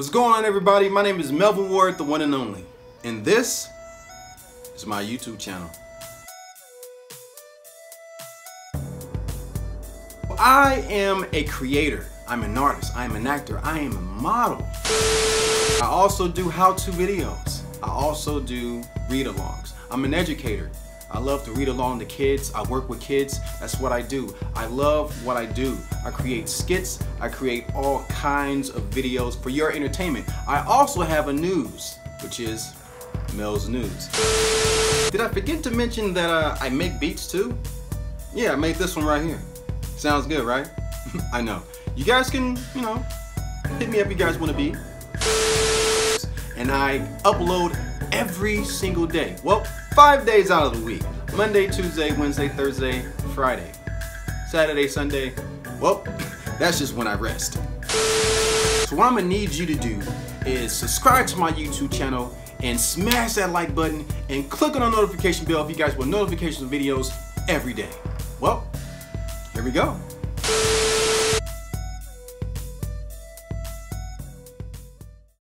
What's going on everybody? My name is Melvin Ward, the one and only. And this is my YouTube channel. I am a creator. I'm an artist. I'm an actor. I am a model. I also do how-to videos. I also do read-alongs. I'm an educator. I love to read along to kids. I work with kids. That's what I do. I love what I do. I create skits. I create all kinds of videos for your entertainment. I also have a news, which is Mel's News. Did I forget to mention that uh, I make beats too? Yeah, I made this one right here. Sounds good, right? I know. You guys can, you know, hit me up if you guys want to be. And I upload every single day. Well, five days out of the week. Monday, Tuesday, Wednesday, Thursday, Friday. Saturday, Sunday, well, that's just when I rest. So what I'm gonna need you to do is subscribe to my YouTube channel and smash that like button and click on the notification bell if you guys want notifications of videos every day. Well, here we go.